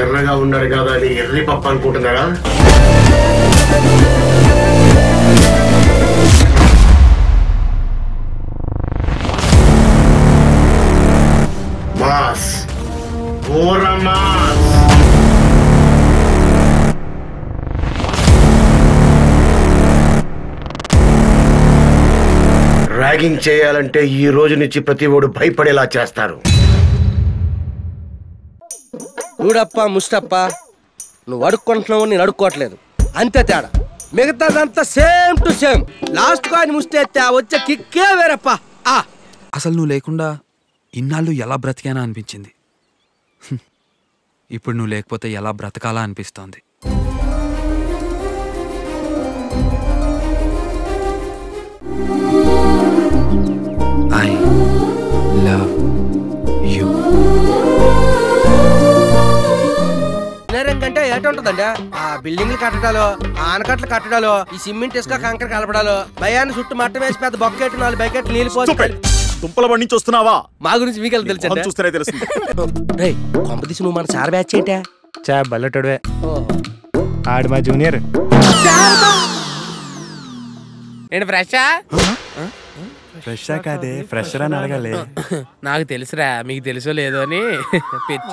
ఎర్రగా ఉన్నారు కదా అని ఎర్రి పప్ప అనుకుంటున్నారా? మాస్. మాస్. ర్యాగింగ్ చేయాలంటే ఈ రోజు నుంచి ప్రతి ఓడు భయపడేలా చేస్తారు. చూడప్ప ముష్టప్ప నువ్వు అడుక్కుంటున్నావు నేను అడుక్కోవట్లేదు. అంతే తేడా. మిగతాదంతా same to same. Last coin ముష్టేస్తే ఆ వచ్చే కిక్కే వేరప్ప. ఆ. అసలు నువ్వు లేకుండా ఇన్నాళ్ళు ఎలా బ్రతికానా అనిపించింది? ఇప్పుడు నువ్వు లేకపోతే ఎలా బ్రతకాలా అనిపిస్తోంది? ఐ లవ్ అంటే ఏటుంటదండి ఆ బిల్డింగ్లు కట్టడాలు ఆనకట్లు కట్టడాలు ఈ సిమెంట్ ఇసుక కంకర కలపడాలు భయాన్ని చుట్టూ మట్టం వేసి పెద్ద బొక్కెట్టు నాలుగు బకెట్లు నీళ్ళు పోసి దుంపల బండి నుంచి వస్తున్నావా? మా గురించి మీకు తెలుసు చూస్తేనే తెలుస్తుంది. రేయ్ కొంపదీసి నువ్వు మన సార్ బ్యాచ్ ఏంటా? చా బల్లటోడే ఆడు మా జూనియర్. నేను ఫ్రెషా? ఫ్రెష్ కాదే ఫ్రెషర్ అని అడగాలి. నాకు తెలుసురా మీకు తెలుసో లేదో అని. పిచ్చ.